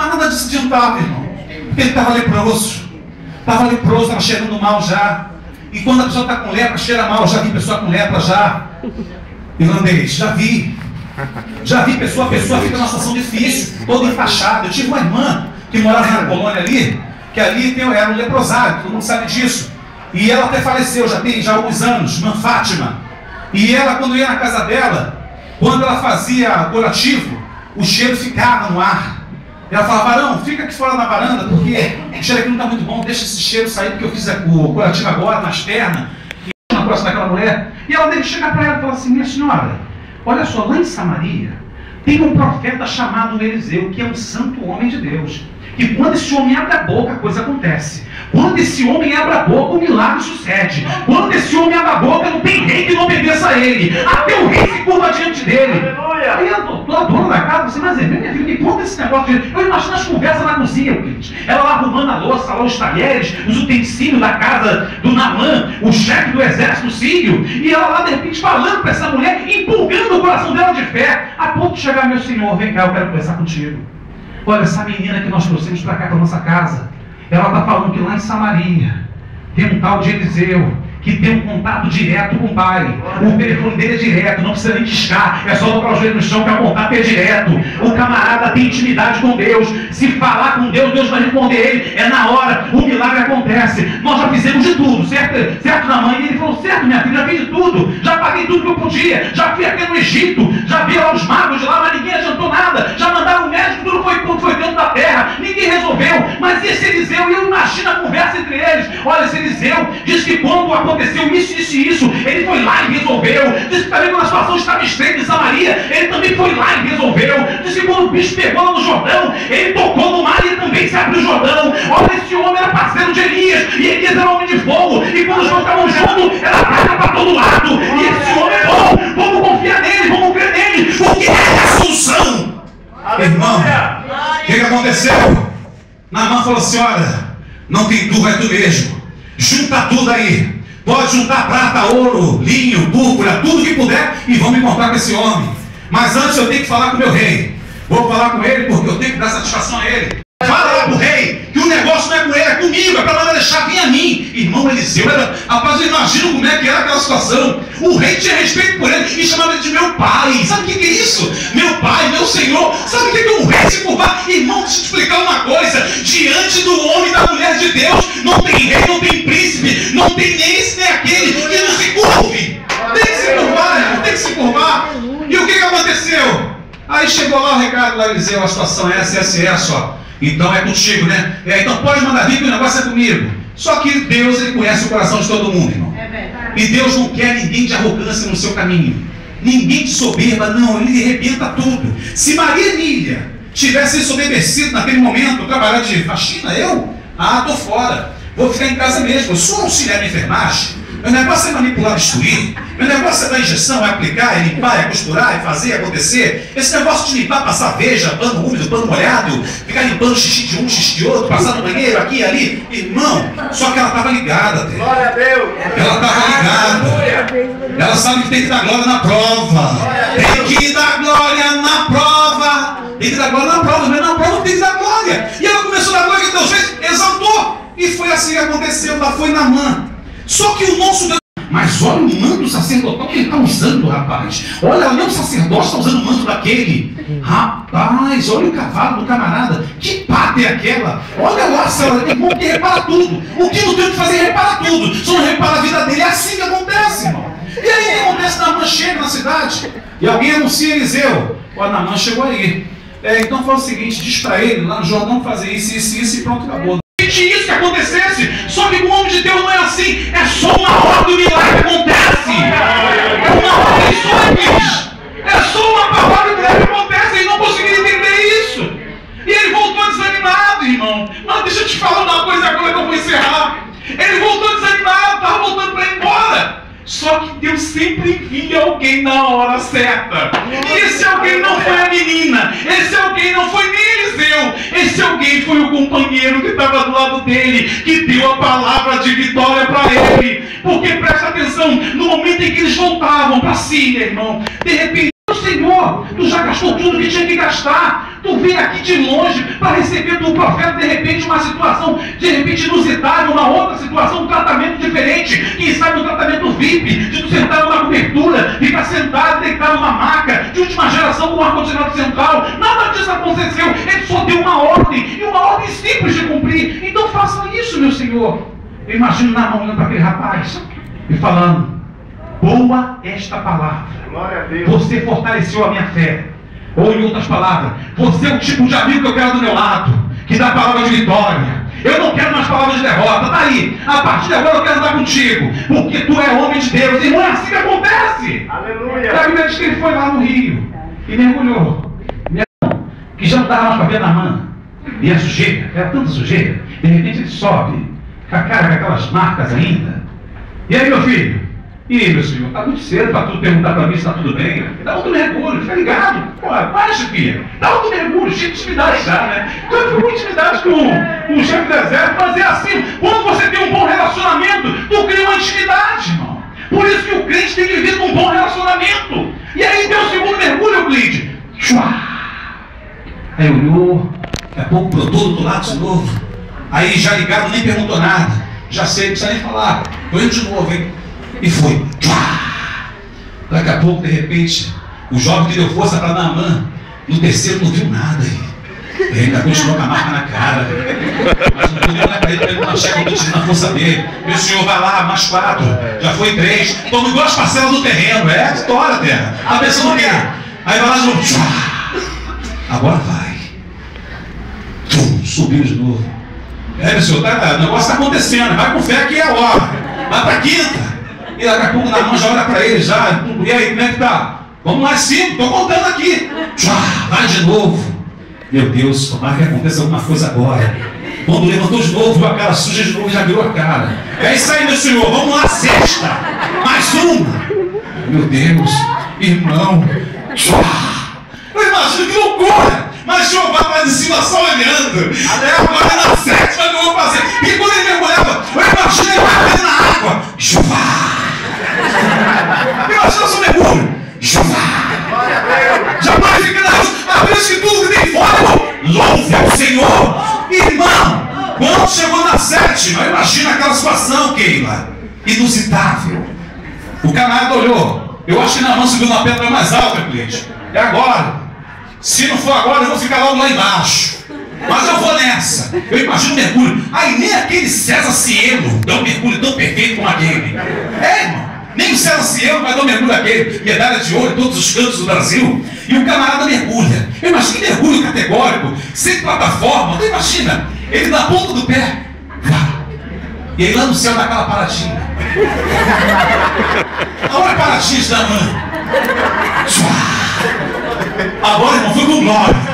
Mas nada disso adiantava, irmão. Porque ele estava leproso. Estava leproso, estava cheirando mal já. E quando a pessoa está com lepra, cheira mal. Já vi pessoa com lepra já. Irlandês, já vi. Já vi pessoa, a pessoa fica numa situação difícil, toda enfaixada. Eu tive uma irmã que morava na colônia ali, que ali tem, era um leprosário, todo mundo sabe disso. E ela até faleceu, já tem já alguns anos, irmã Fátima. E ela, quando ia na casa dela, quando ela fazia curativo, o cheiro ficava no ar. Ela falava, varão, fica aqui fora na varanda, porque o cheiro aqui não está muito bom, deixa esse cheiro sair, porque eu fiz o curativo agora, nas pernas, e na próxima daquela mulher. E ela deve chegar para ela e falar assim, minha senhora, olha só, lá em Samaria, tem um profeta chamado Eliseu, que é um santo homem de Deus. E quando esse homem abre a boca, a coisa acontece. Quando esse homem abre a boca, o milagre sucede. Quando esse homem abre a boca, não tem rei que não obedeça a ele. Até o rei se curva diante dele. Aleluia. Aí a, a dona da casa, você, mas é minha filha, me conta esse negócio. De... Eu imagino as conversas na cozinha, queridos. Ela lá arrumando a louça, lá os talheres, os utensílios da casa do Namã, o chefe do exército sírio. E ela lá, de repente, falando para essa mulher, empolgando o coração dela de fé, a ponto de chegar, meu senhor, vem cá, eu quero conversar contigo. Olha, essa menina que nós trouxemos para cá, para nossa casa, ela está falando que lá em Samaria tem um tal de Eliseu que tem um contato direto com o pai. O telefone dele é direto, não precisa nem discar, é só dobrar o joelho no chão que o contato é direto. O camarada tem intimidade com Deus. Se falar com Deus, Deus vai responder ele. É na hora, o milagre acontece. Nós já fizemos de tudo, certo? Certo na mãe? Ele falou, certo, minha filha, já fiz de tudo. Já paguei tudo que eu podia. Já fui até no Egito. Já vi lá os magos de lá, mas ninguém adiantou nada. Já mandaram o médico, tudo foi, tudo foi dentro da terra. Ninguém resolveu. Mas esse Eliseu, eu imagino a conversa entre eles. Olha, esse Eliseu diz que quando a aconteceu isso, isso e isso. Ele foi lá e resolveu. Diz que também quando a situação estava estreita em Samaria, ele também foi lá e resolveu. Diz que quando o bicho pegou lá no Jordão, ele tocou no mar e também se abriu o Jordão. Olha, esse homem era parceiro de Elias, e Elias era homem de fogo. E quando os dois estavam juntos, era praga para todo lado. E esse homem é bom. Vamos confiar nele, vamos crer nele, porque é a solução. Irmão, o que, que aconteceu? Namã falou assim: olha, não tem tu, é tu mesmo. Junta tudo aí. Pode juntar prata, ouro, linho, púrpura, tudo que puder e vamos encontrar com esse homem. Mas antes eu tenho que falar com meu rei. Vou falar com ele porque eu tenho que dar satisfação a ele. Fala lá pro rei que o negócio não é com ele, é comigo, é para mandar deixar vir a mim. Irmão Eliseu, rapaz, eu imagino como é que era aquela situação. O rei tinha respeito por ele e chamava de meu pai. Sabe o que, que é isso? Meu pai, meu senhor. Sabe o que, que é um rei se curvar? Irmão, deixa eu te explicar uma coisa. Diante do homem da mulher de Deus, não tem rei, não tem príncipe, não tem nem esse nem aquele que não se curve. Tem que se curvar, tem que se curvar. E o que, que aconteceu? Aí chegou lá o recado lá, Eliseu, a situação é essa, essa, essa, ó. Então é contigo, né? É, então pode mandar vir que o negócio é comigo. Só que Deus ele conhece o coração de todo mundo, irmão. E Deus não quer ninguém de arrogância no seu caminho. Ninguém de soberba, não. Ele arrebenta tudo. Se Maria Emília tivesse desobedecido naquele momento, trabalhar de faxina, eu? Ah, tô fora. Vou ficar em casa mesmo. Eu sou auxiliar de enfermagem. Meu negócio é manipular, destruir. Meu negócio é dar injeção, é aplicar, é limpar, é costurar, é fazer, é acontecer. Esse negócio de limpar, passar veja, pano úmido, pano molhado, ficar limpando xixi de um, xixi de outro, passar no banheiro, aqui e ali. Irmão, só que ela estava ligada. Deus. Glória a Deus. Ela estava ligada. Ela sabe que tem que dar glória na prova. Tem que dar glória na prova. Tem que dar glória na prova, mas na prova tem que dar glória. E ela começou a dar glória que Deus fez, exaltou. E foi assim que aconteceu, ela foi na mão. Só que o nosso Deus. Mas olha o manto sacerdotal que ele está usando, rapaz. Olha, olha o sacerdote está usando o manto daquele. Rapaz, olha o cavalo do camarada. Que pata é aquela? Olha lá, senhora, tem que repara tudo. O que não tem que fazer é reparar tudo. Só não repara a vida dele. É assim que acontece, irmão. E aí o que acontece? Namã chega na cidade. E alguém anuncia Eliseu. O Namã chegou aí. É, então fala o seguinte: diz para ele lá no Jordão fazer isso, isso, isso e pronto, acabou isso que acontecesse. Só que com o homem de Deus não é assim. É só uma hora do milagre que acontece. É uma ordem simples. É só uma palavra que acontece. Ele não conseguiu entender isso. E ele voltou desanimado, irmão. Mas deixa eu te falar uma coisa agora que eu vou encerrar. Ele voltou desanimado, estava voltando para ir embora. Só que Deus sempre envia alguém na hora certa. E esse alguém não foi a menina. Esse alguém não foi nem Eliseu. Esse alguém foi o companheiro que estava do lado dele, que deu a palavra de vitória para ele. Porque presta atenção, no momento em que eles voltavam para Síria, irmão, de repente o Senhor tu já gastou tudo que tinha que gastar. Tu vem aqui de longe para receber do profeta, de repente, uma situação, de repente, inusitada, uma outra situação, um tratamento diferente. Quem sabe um tratamento VIP, de tu sentar numa cobertura, ficar sentado, deitado numa maca, de última geração com ar-condicionado central. Nada disso aconteceu. Ele só deu uma ordem, e uma ordem simples de cumprir. Então faça isso, meu Senhor. Eu imagino na mão olhando para aquele rapaz e falando: Boa esta palavra. Você fortaleceu a minha fé. Ou em outras palavras, você é o tipo de amigo que eu quero do meu lado, que dá palavra de vitória. Eu não quero mais palavras de derrota. Tá aí. A partir de agora eu quero andar contigo. Porque tu é homem de Deus. E não é assim que acontece. Aleluia. A Bíblia diz que ele foi lá no rio e mergulhou. Que já não dava mais para ver na mão. E a sujeira, era tanta sujeira. De repente ele sobe, com a cara com aquelas marcas ainda. E aí, meu filho? E aí, meu senhor? Está muito cedo para tu perguntar para mim se está tudo bem. Dá outro mergulho, fica ligado. Pô, baixa, filha. Dá outro mergulho, de intimidade já, né? Ficou com intimidade com, o chefe do exército, mas é assim. Quando você tem um bom relacionamento, tu cria uma intimidade, irmão. Por isso que o crente tem que viver com um bom relacionamento. E aí deu o segundo mergulho, Clide. Aí olhou, daqui a pouco brotou do lado de novo. Aí já ligado, nem perguntou nada. Já sei, não precisa nem falar. Tô indo de novo, hein? E foi. Daqui a pouco, de repente, o jovem que deu força para Naamã, no terceiro não viu nada. Ele ainda continuou com a marca na cara. Mas não podia olhar para ele, não do na força dele. Meu senhor vai lá, mais quatro. Já foi três. Toma igual as parcelas do terreno. É história, terra. A pessoa quê? Aí vai lá de novo. Agora vai. Tum, subiu de novo. É, meu senhor, tá, o negócio está acontecendo. Vai com fé que é a hora. Vai para quinta. E daqui a pouco na mão já olha para ele já. E aí, como é que tá? Vamos lá sim, estou contando aqui. Vai de novo. Meu Deus, tomara que aconteça alguma coisa agora. Quando levantou de novo, a cara suja de novo já virou a cara. É isso aí, meu senhor, vamos lá, sexta. Mais uma. Meu Deus, irmão. Eu imagino que loucura. Mas Jeová vai de cima só olhando. É agora na sétima que eu vou fazer. E quando ele mergulhava, eu imagino ele batendo na água. Imagina aquela situação, Keila. Inusitável. O camarada olhou. Eu acho que na mão subiu na pedra mais alta, cliente. É agora. Se não for agora, eu vou ficar logo lá embaixo. Mas eu vou nessa. Eu imagino um mergulho. Aí nem aquele César Cielo dá um mergulho tão perfeito como aquele. É, irmão. Nem o César Cielo vai dar um mergulho daquele. Medalha de ouro em todos os cantos do Brasil. E o camarada mergulha. Eu imagino que mergulho categórico, sem plataforma. Tu imagina? Ele na ponta do pé. E aí lá no céu dá aquela paradinha. Olha a paradinha da mãe. Agora, irmão, foi com glória.